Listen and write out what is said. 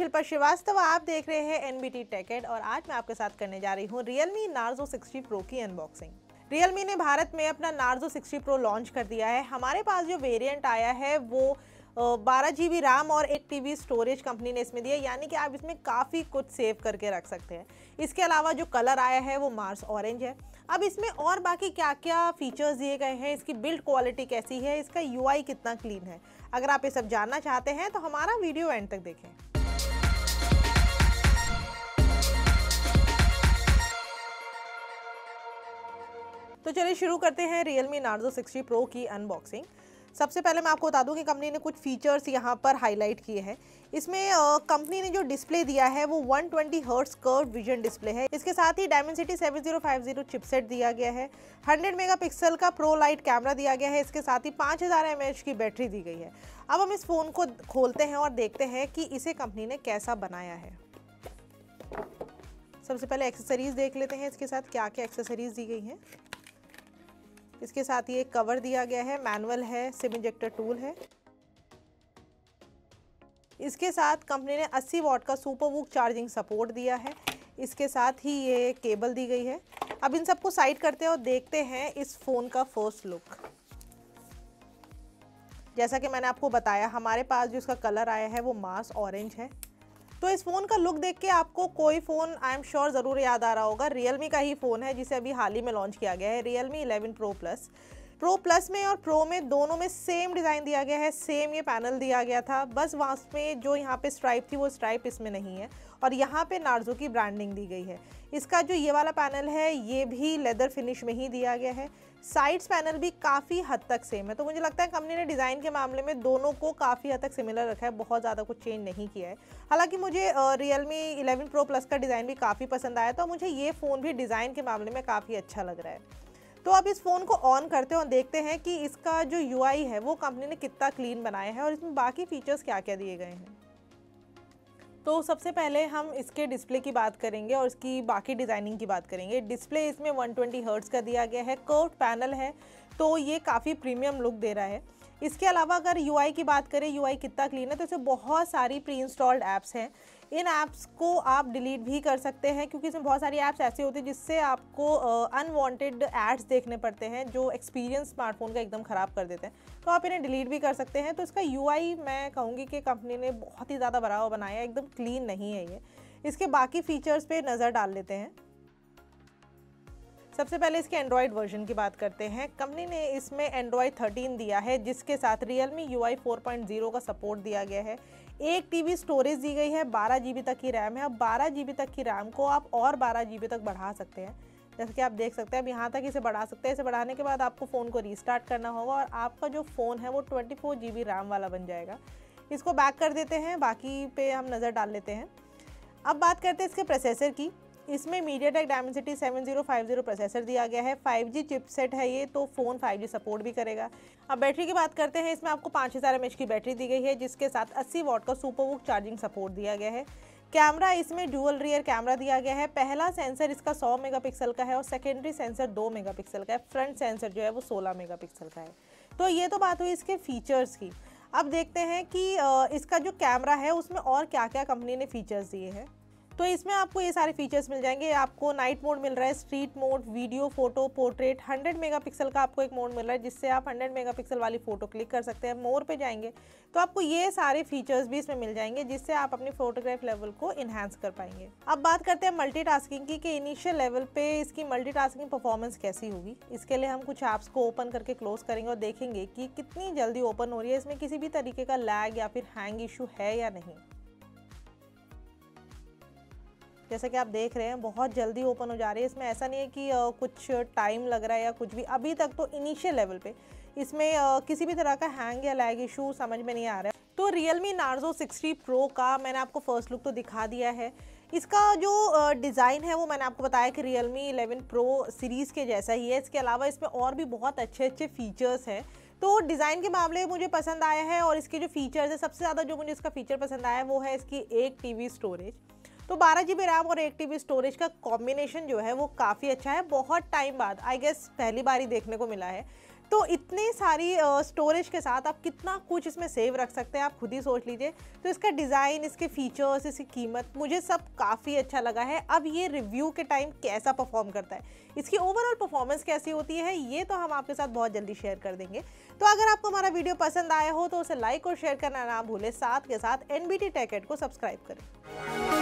शिल्पा श्रीवास्तव, आप देख रहे हैं एनबीटी टेकेड और आज मैं आपके साथ करने जा रही हूँ रियलमी नार्जो 60 प्रो की अनबॉक्सिंग रियलमी ने भारत में अपना नार्जो 60 प्रो लॉन्च कर दिया है। हमारे पास जो वेरिएंट आया है, वो बारह जी बी रैम और एक टी स्टोरेज कंपनी ने इसमें दिया यानी कि आप इसमें काफ़ी कुछ सेव करके रख सकते हैं। इसके अलावा जो कलर आया है, वो मार्स ऑरेंज है। अब इसमें और बाकी क्या क्या फीचर्स दिए गए हैं? इसकी बिल्ड क्वालिटी कैसी है? इसका UI कितना क्लीन है? अगर आप ये सब जानना चाहते हैं तो हमारा वीडियो एंड तक देखें। तो चलिए शुरू करते हैं Realme Narzo 60 Pro की अनबॉक्सिंग सबसे पहले मैं आपको बता दूँ कि कंपनी ने कुछ फीचर्स यहाँ पर हाईलाइट किए हैं। इसमें कंपनी ने जो डिस्प्ले दिया है वो 120 twenty hertz curve vision display है। इसके साथ ही डायमेंसिटी 7050 चिपसेट दिया गया है। 100 मेगापिक्सल का प्रो लाइट कैमरा दिया गया है। इसके साथ ही 5000 हज़ार की बैटरी दी गई है। अब हम इस फ़ोन को खोलते हैं और देखते हैं कि इसे कंपनी ने कैसा बनाया है। सबसे पहले एक्सेसरीज़ देख लेते हैं। इसके साथ क्या क्या एक्सेसरीज़ दी गई हैं। इसके साथ एक कवर दिया गया है मैनुअल है सिम इंजेक्टर टूल है। इसके साथ कंपनी ने 80 वॉट का सुपर वूक चार्जिंग सपोर्ट दिया है। इसके साथ ही ये केबल दी गई है। अब इन सबको साइड करते हैं और देखते हैं इस फ़ोन का फ़र्स्ट लुक जैसा कि मैंने आपको बताया, हमारे पास जो इसका कलर आया है, वो मास ऑरेंज है। तो इस फ़ोन का लुक देख के आपको कोई फ़ोन आई एम श्योर ज़रूर याद आ रहा होगा। रियलमी का ही फ़ोन है, जिसे अभी हाल ही में लॉन्च किया गया है। Realme 11 Pro plus Pro plus में और प्रो में दोनों में सेम डिज़ाइन दिया गया है सेम ये पैनल दिया गया था। बस वहाँ में जो यहाँ पे स्ट्राइप थी, वो स्ट्राइप इसमें नहीं है और यहाँ पे नार्जो की ब्रांडिंग दी गई है। इसका जो ये वाला पैनल है, ये भी लेदर फिनिश में ही दिया गया है। साइड्स पैनल भी काफ़ी हद तक सेम है। तो मुझे लगता है कंपनी ने डिज़ाइन के मामले में दोनों को काफ़ी हद तक सिमिलर रखा है, बहुत ज़्यादा कुछ चेंज नहीं किया है। हालाँकि मुझे real me eleven pro plus का डिज़ाइन भी काफ़ी पसंद आया तो मुझे ये फ़ोन भी डिज़ाइन के मामले में काफ़ी अच्छा लग रहा है। तो अब इस फ़ोन को ऑन करते हैं और देखते हैं कि इसका जो यूआई है, वो कंपनी ने कितना क्लीन बनाया है और इसमें बाकी फीचर्स क्या क्या दिए गए हैं। तो सबसे पहले हम इसके डिस्प्ले की बात करेंगे और इसकी बाकी डिज़ाइनिंग की बात करेंगे। डिस्प्ले इसमें 120 ट्वेंटी हर्ट्स का दिया गया है कर्व पैनल है तो ये काफ़ी प्रीमियम लुक दे रहा है। इसके अलावा अगर यूआई की बात करें यूआई कितना क्लीन है तो इसमें बहुत सारी प्री इंस्टॉल्ड ऐप्स हैं। इन ऐप्स को आप डिलीट भी कर सकते हैं, क्योंकि इसमें बहुत सारी ऐप्स ऐसी होती हैं जिससे आपको अनवांटेड एड्स देखने पड़ते हैं, जो एक्सपीरियंस स्मार्टफ़ोन का एकदम ख़राब कर देते हैं। तो आप इन्हें डिलीट भी कर सकते हैं। तो इसका यूआई मैं कहूँगी कि कंपनी ने बहुत ही ज़्यादा बड़ा बनाया एकदम क्लीन नहीं है ये। इसके बाकी फ़ीचर्स पर नज़र डाल लेते हैं। सबसे पहले इसके एंड्रॉयड वर्जन की बात करते हैं। कंपनी ने इसमें एंड्रॉयड 13 दिया है, जिसके साथ Realme UI 4.0 का सपोर्ट दिया गया है। एक टीबी स्टोरेज दी गई है, बारह जी तक की रैम है। अब बारह जी तक की रैम को आप और बारह जी तक बढ़ा सकते हैं। जैसे कि आप देख सकते हैं, अब यहाँ तक इसे बढ़ा सकते हैं। इसे बढ़ाने के बाद आपको फ़ोन को रीस्टार्ट करना होगा और आपका जो फ़ोन है वो twenty four G B RAM वाला बन जाएगा। इसको बैक कर देते हैं, बाकी पे हम नज़र डाल लेते हैं। अब बात करते हैं इसके प्रोसेसर की। इसमें MediaTek Dimensity seven zero five zero processor दिया गया है। फाइव जी चिपसेट है ये तो फ़ोन फाइव जी सपोर्ट भी करेगा। अब बैटरी की बात करते हैं, इसमें आपको पाँच हज़ार की बैटरी दी गई है, जिसके साथ अस्सी वॉट का सुपर बुक चार्जिंग सपोर्ट दिया गया है। कैमरा इसमें डुअल रियर कैमरा दिया गया है। पहला सेंसर इसका 100 मेगापिक्सल का है और सेकेंडरी सेंसर 2 मेगापिक्सल का है। फ्रंट सेंसर जो है वो 16 मेगापिक्सल का है। तो ये तो बात हुई इसके फीचर्स की। अब देखते हैं कि इसका जो कैमरा है, उसमें और क्या क्या कंपनी ने फीचर्स दिए हैं। तो इसमें आपको ये सारे फीचर्स मिल जाएँगे। आपको नाइट मोड मिल रहा है street mode video photo portrait 100 megapixel का आपको एक मोड मिल रहा है, जिससे आप 100 मेगापिक्सल वाली फ़ोटो क्लिक कर सकते हैं मोर पे जाएँगे। तो आपको ये सारे फीचर्स भी इसमें मिल जाएँगे, जिससे आप अपनी फोटोग्राफ लेवल को इन्हांस कर पाएँगे। अब बात करते हैं मल्टी की, कि इनिशियल लेवल पे इसकी मल्टी परफॉर्मेंस कैसी होगी। इसके लिए हम कुछ ऐप्स को ओपन करके क्लोज करेंगे और देखेंगे कि कितनी जल्दी ओपन हो रही है। इसमें किसी भी तरीके का लैग या फिर हैंग इशू है या नहीं। जैसा कि आप देख रहे हैं, बहुत जल्दी ओपन हो जा रही है। इसमें ऐसा नहीं है कि कुछ टाइम लग रहा है या कुछ भी। अभी तक तो इनिशियल लेवल पे इसमें किसी भी तरह का हैंग या लैग इशू समझ में नहीं आ रहा है। तो Realme Narzo 60 Pro का मैंने आपको फ़र्स्ट लुक तो दिखा दिया है। इसका जो डिज़ाइन है वो मैंने आपको बताया कि Realme 11 Pro सीरीज़ के जैसा ही है। इसके अलावा इसमें और भी बहुत अच्छे अच्छे फीचर्स हैं। तो डिज़ाइन के मामले मुझे पसंद आया है और इसके जो फीचर्स है, सबसे ज़्यादा जो मुझे इसका फीचर पसंद आया है वो है इसकी एक टी स्टोरेज तो बारह जी रैम और एक टी स्टोरेज का कॉम्बिनेशन जो है वो काफ़ी अच्छा है। बहुत टाइम बाद आई गेस पहली बार ही देखने को मिला है। तो इतनी सारी स्टोरेज के साथ आप कितना कुछ इसमें सेव रख सकते हैं, आप खुद ही सोच लीजिए। तो इसका डिज़ाइन इसके फीचर्स इसकी कीमत मुझे सब काफ़ी अच्छा लगा है। अब ये रिव्यू के टाइम कैसा परफॉर्म करता है? इसकी ओवरऑल परफॉर्मेंस कैसी होती है, ये तो हम आपके साथ बहुत जल्दी शेयर कर देंगे। तो अगर आपको हमारा वीडियो पसंद आया हो तो उसे लाइक और शेयर करना ना भूलें। साथ के साथ एन बी टी को सब्सक्राइब करें।